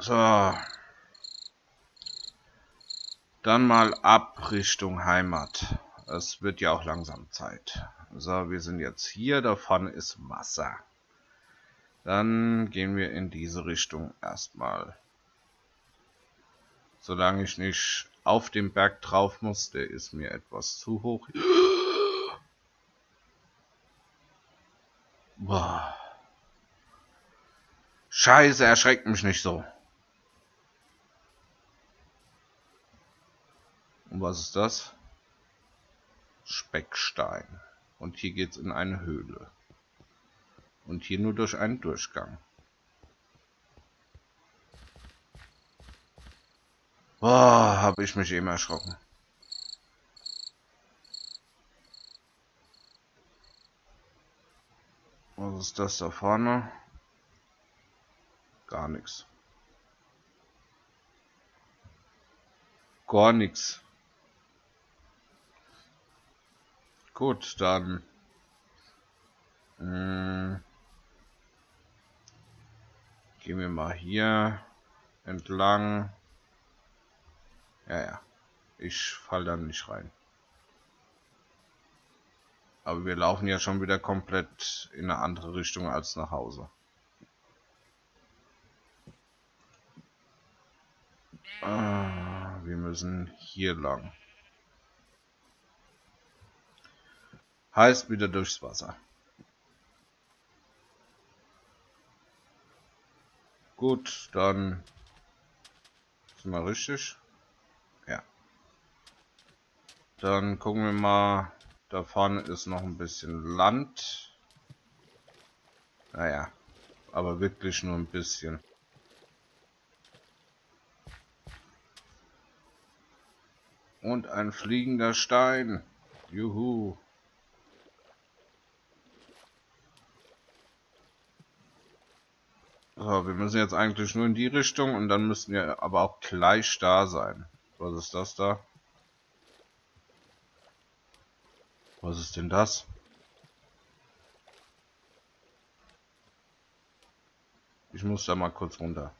So. Dann mal ab Richtung Heimat. Es wird ja auch langsam Zeit. So, wir sind jetzt hier. Da vorne ist Wasser. Dann gehen wir in diese Richtung erstmal. Solange ich nicht auf dem Berg drauf muss, der ist mir etwas zu hoch. Boah. Scheiße, erschreckt mich nicht so. Und was ist das? Speckstein. Und hier geht's in eine Höhle. Und hier nur durch einen Durchgang. Boah, habe ich mich eben erschrocken. Was ist das da vorne? Gar nichts. Gar nichts. Gut, dann äh, gehen wir mal hier entlang. Ja, ja. Ich fall dann nicht rein. Aber wir laufen ja schon wieder komplett in eine andere Richtung als nach Hause. Ah, wir müssen hier lang. Heißt wieder durchs Wasser. Gut, dann sind wir richtig. Ja. Dann gucken wir mal. Da vorne ist noch ein bisschen Land. Naja, aber wirklich nur ein bisschen. Und ein fliegender Stein. Juhu. So, wir müssen jetzt eigentlich nur in die Richtung und dann müssen wir aber auch gleich da sein. Was ist das da? Was ist denn das? Ich muss da mal kurz runter.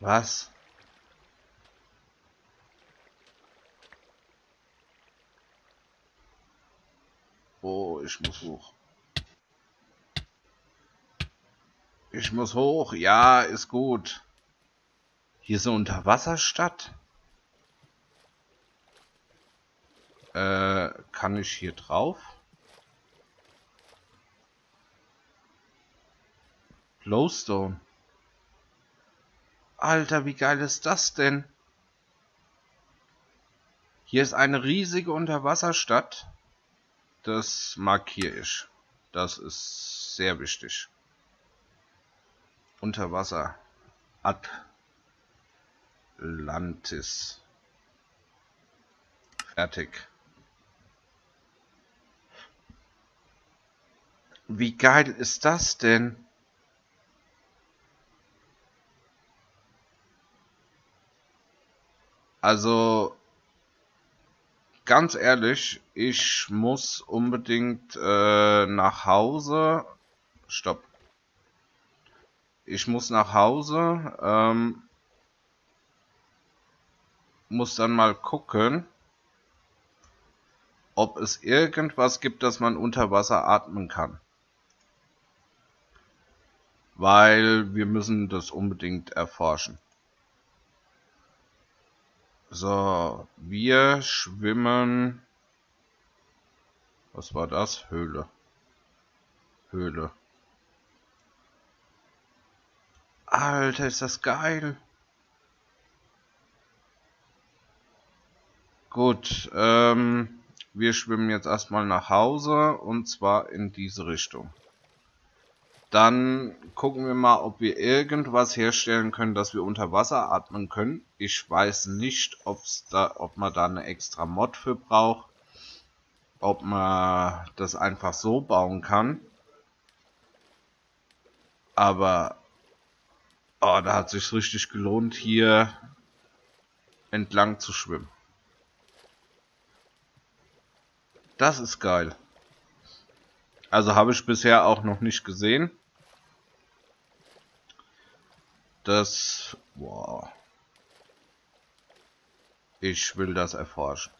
Was? Oh, ich muss hoch. Ich muss hoch. Ja, ist gut. Hier ist eine Unterwasserstadt. Äh, kann ich hier drauf? Glowstone. Alter, wie geil ist das denn? Hier ist eine riesige Unterwasserstadt. Das markiere ich. Das ist sehr wichtig. Unterwasser. Atlantis. Fertig. Wie geil ist das denn? Also, ganz ehrlich, ich muss unbedingt äh, nach Hause. Stopp. Ich muss nach Hause. Ähm, muss dann mal gucken, ob es irgendwas gibt, dass man unter Wasser atmen kann. Weil wir müssen das unbedingt erforschen. So, wir schwimmen. Was war das? Höhle. Höhle. Alter, ist das geil. Gut, ähm, wir schwimmen jetzt erstmal nach Hause und zwar in diese Richtung. Dann gucken wir mal, ob wir irgendwas herstellen können, dass wir unter Wasser atmen können. Ich weiß nicht, ob's da, ob man da eine extra Mod für braucht. Ob man das einfach so bauen kann. Aber oh, da hat sich richtig gelohnt, hier entlang zu schwimmen. Das ist geil. Also habe ich bisher auch noch nicht gesehen. Das... Wow. Ich will das erforschen.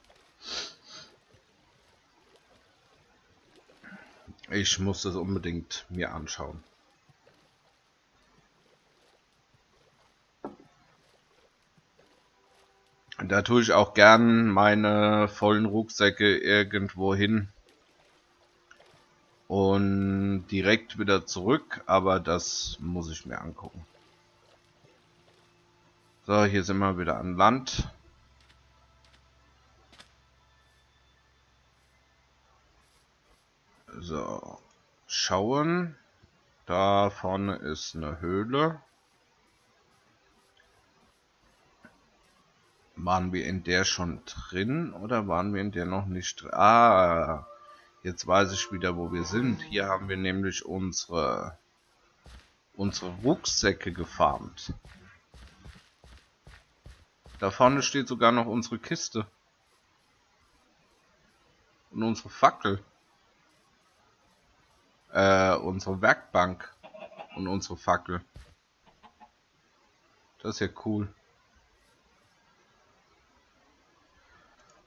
Ich muss das unbedingt mir anschauen. Da tue ich auch gern meine vollen Rucksäcke irgendwo hin und direkt wieder zurück, aber das muss ich mir angucken. So, hier sind wir wieder an Land. So, schauen. Da vorne ist eine Höhle. Waren wir in der schon drin oder waren wir in der noch nicht drin? Ah, jetzt weiß ich wieder, wo wir sind. Hier haben wir nämlich unsere, unsere Rucksäcke gefarmt. Da vorne steht sogar noch unsere Kiste. Und unsere Fackel. Äh, unsere Werkbank. Und unsere Fackel. Das ist ja cool.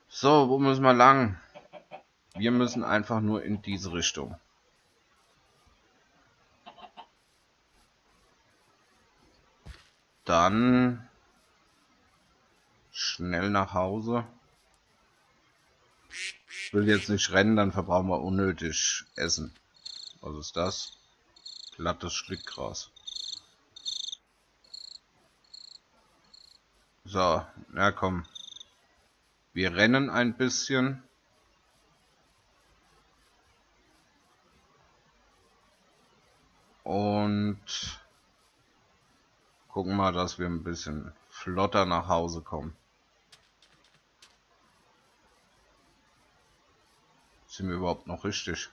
So, wo müssen wir lang? Wir müssen einfach nur in diese Richtung. Dann schnell nach Hause. Ich will jetzt nicht rennen, dann verbrauchen wir unnötig Essen. Was ist das? Glattes Strickgras. So, na komm. Wir rennen ein bisschen. Und gucken mal, dass wir ein bisschen flotter nach Hause kommen. Sind wir überhaupt noch richtig?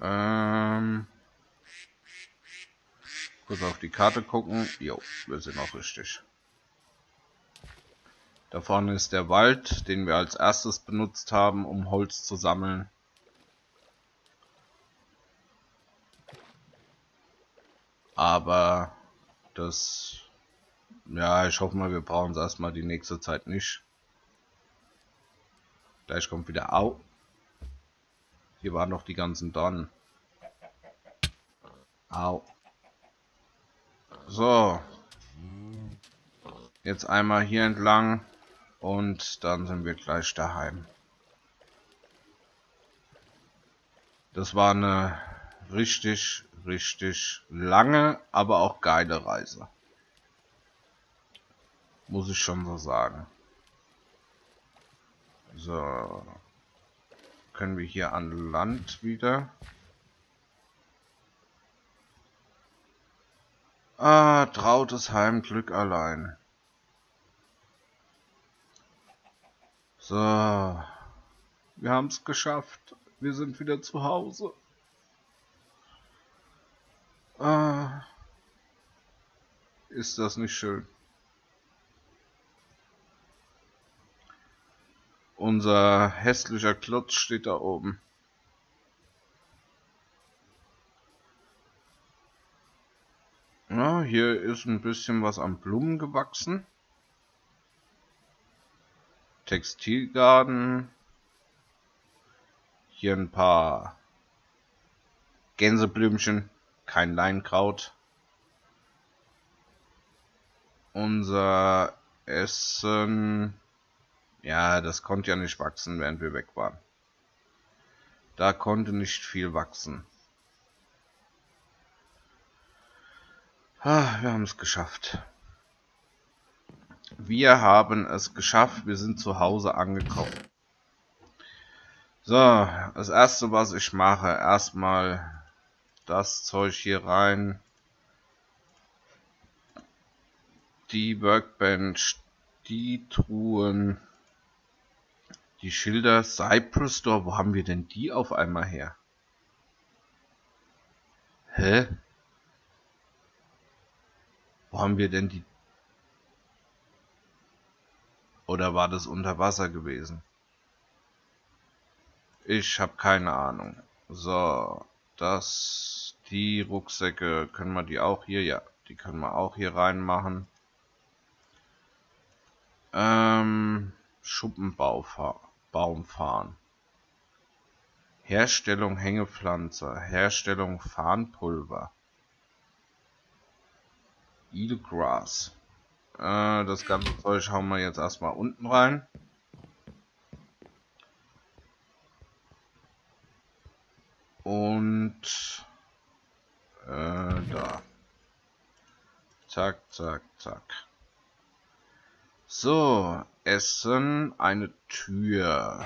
Ähm, kurz auf die Karte gucken. Jo, wir sind noch richtig. Da vorne ist der Wald, den wir als erstes benutzt haben, um Holz zu sammeln. Aber das... Ja, ich hoffe mal, wir brauchen es erstmal die nächste Zeit nicht. Gleich kommt wieder Au. Hier waren noch die ganzen Dornen. Au. So. Jetzt einmal hier entlang. Und dann sind wir gleich daheim. Das war eine richtig, richtig lange, aber auch geile Reise. Muss ich schon so sagen. So. Können wir hier an Land wieder. Ah, trautes Heim, Glück allein. So. Wir haben es geschafft. Wir sind wieder zu Hause. Ah. Ist das nicht schön? Unser hässlicher Klotz steht da oben. Ja, hier ist ein bisschen was an Blumen gewachsen. Textilgarten. Hier ein paar Gänseblümchen, kein Leinkraut. Unser Essen, ja, das konnte ja nicht wachsen, während wir weg waren. Da konnte nicht viel wachsen. Ah, wir haben es geschafft. Wir haben es geschafft. Wir sind zu Hause angekommen. So, das erste, was ich mache, erstmal das Zeug hier rein. Die Workbench, die Truhen, die Schilder, Cypress Store, wo haben wir denn die auf einmal her? Hä? Wo haben wir denn die Oder war das unter Wasser gewesen? Ich habe keine Ahnung. So, das, die Rucksäcke, können wir die auch hier? Ja, die können wir auch hier reinmachen. Ähm, Schuppenbaum fahren. Herstellung Hängepflanze, Herstellung Farnpulver. Eelgrass. Äh, das ganze Zeug hauen wir jetzt erstmal unten rein. Und äh, da. Zack, zack, zack. So, Essen, eine Tür.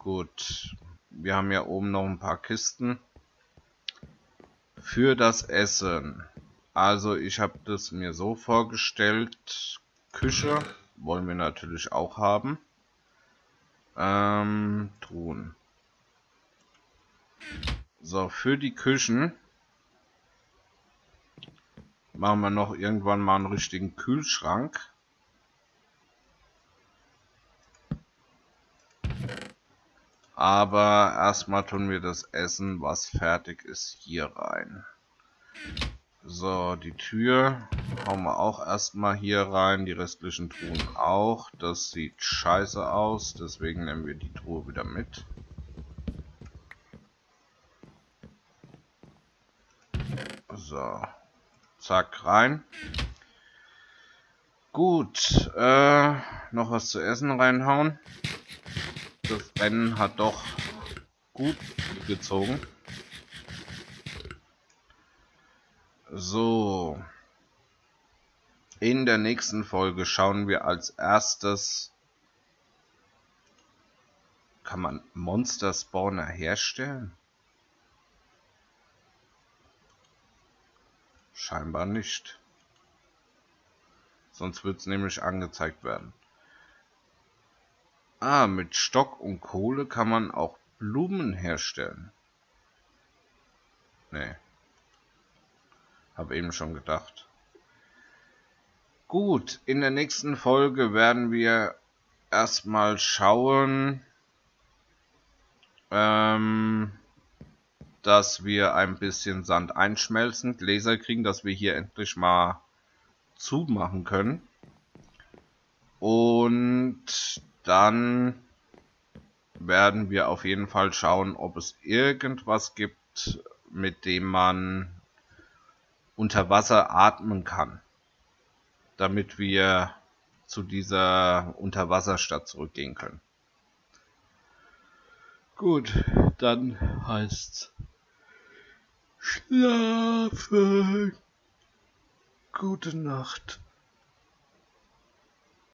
Gut. Wir haben ja oben noch ein paar Kisten. Für das Essen. Also ich habe das mir so vorgestellt. Küche wollen wir natürlich auch haben. Ähm, Truhen. So, für die Küchen machen wir noch irgendwann mal einen richtigen Kühlschrank. Aber erstmal tun wir das Essen, was fertig ist, hier rein. So, die Tür hauen wir auch erstmal hier rein. Die restlichen Truhen auch. Das sieht scheiße aus, deswegen nehmen wir die Truhe wieder mit. So. Zack, rein. Gut, äh, noch was zu essen reinhauen. Das Rennen hat doch gut gezogen. So. In der nächsten Folge schauen wir als erstes kann man Monster Spawner herstellen? Scheinbar nicht. Sonst wird es nämlich angezeigt werden. Ah, mit Stock und Kohle kann man auch Blumen herstellen. Nee. Hab eben schon gedacht. Gut, in der nächsten Folge werden wir erstmal schauen, ähm, dass wir ein bisschen Sand einschmelzen, Gläser kriegen, dass wir hier endlich mal zumachen können. Und dann werden wir auf jeden Fall schauen, ob es irgendwas gibt, mit dem man unter Wasser atmen kann, damit wir zu dieser Unterwasserstadt zurückgehen können. Gut, dann heißt's Schlafen. Gute Nacht.